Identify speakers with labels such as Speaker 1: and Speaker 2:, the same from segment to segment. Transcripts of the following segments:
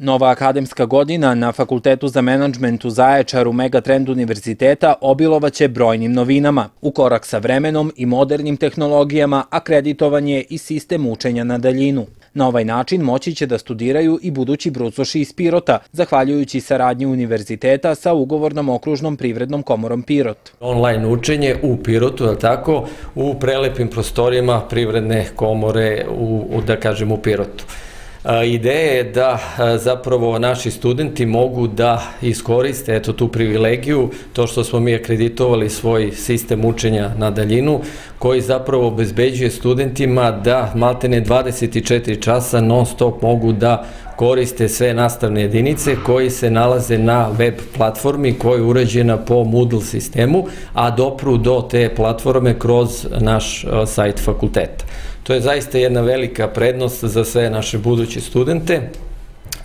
Speaker 1: Nova akademska godina na Fakultetu za menadžment u Zaječaru Megatrend univerziteta obilovaće brojnim novinama. U korak sa vremenom i modernim tehnologijama akreditovan je i sistem učenja na daljinu. Na ovaj način moći će da studiraju i budući brucoši iz Pirota, zahvaljujući saradnji univerziteta sa ugovornom okružnom privrednom komorom Pirot.
Speaker 2: Online učenje u Pirotu, je tako, u prelepim prostorijama privredne komore, u, da kažem, u Pirotu. Ideja je da zapravo naši studenti mogu da iskoriste eto tu privilegiju, to što smo mi akreditovali svoj sistem učenja na daljinu, koji zapravo obezbeđuje studentima da maltene 24 časa non stop mogu da koriste sve nastavne jedinice koji se nalaze na web platformi koja je urađena po Moodle sistemu, a dopru do te platforme kroz naš sajt fakulteta. To je zaista jedna velika prednost za sve naše buduće studente,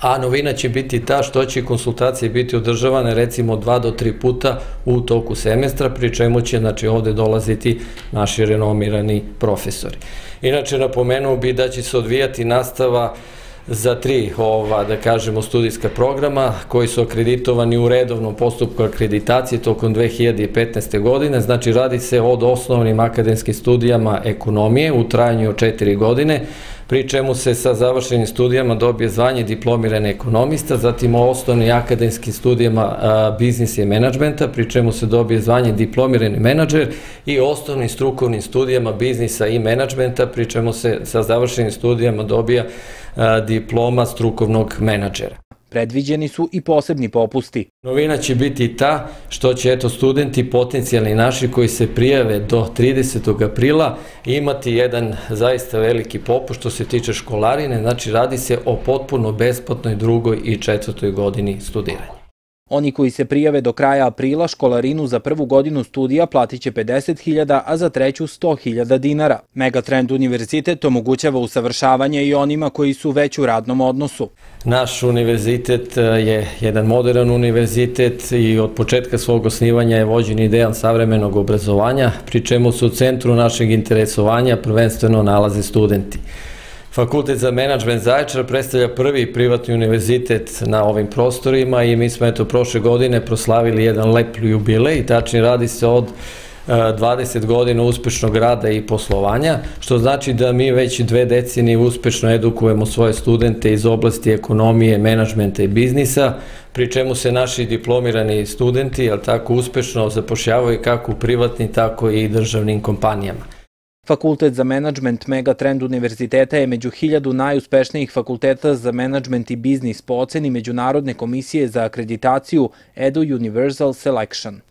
Speaker 2: a novina će biti ta što će konsultacije biti održavane recimo dva do tri puta u toku semestra, pri čemu će znači, ovde dolaziti naši renomirani profesori. Inače, napomenuo bi da će se odvijati nastava za tri, ova, da kažemo, studijska programa koji su akreditovani u redovnom postupku akreditacije tokom 2015. godine. Znači, radi se od osnovnim akademskim studijama ekonomije u trajanju od četiri godine, pri čemu se sa završenim studijama dobije zvanje diplomirane ekonomista, zatim o osnovnim akademskim studijama biznisa i menadžmenta, pri čemu se dobije zvanje diplomirani menadžer i osnovnim strukovnim studijama biznisa i menadžmenta, pri čemu se sa završenim studijama dobija diploma strukovnog menadžera.
Speaker 1: Predviđeni su i posebni popusti.
Speaker 2: Novina će biti ta što će eto studenti potencijalni naši koji se prijave do 30. aprila imati jedan zaista veliki popust što se tiče školarine, znači radi se o potpuno besplatnoj drugoj i četvrtoj godini studiranja.
Speaker 1: Oni koji se prijave do kraja aprila školarinu za prvu godinu studija platit će 50.000, a za treću 100.000 dinara. Megatrend univerzitet omogućava usavršavanje i onima koji su već u radnom odnosu.
Speaker 2: Naš univerzitet e, je jedan modern univerzitet i od početka svog osnivanja je vođen idejan savremenog obrazovanja, pri čemu se u centru našeg interesovanja prvenstveno nalaze studenti. Fakultet za menadžment Zaječar predstavlja prvi privatni univerzitet na ovim prostorima i mi smo eto prošle godine proslavili jedan lep jubilej, tačnije radi se od 20 e, godina uspešnog rada i poslovanja, što znači da mi već dve decenije uspešno edukujemo svoje studente iz oblasti ekonomije, menadžmenta i biznisa, pri čemu se naši diplomirani studenti, tako, uspešno zapošljavaju kako u privatnim, tako i državnim kompanijama.
Speaker 1: Fakultet za menadžment Megatrend univerziteta je među hiljadu najuspešnijih fakulteta za menadžment i biznis po oceni Međunarodne komisije za akreditaciju Edu Universal Selection.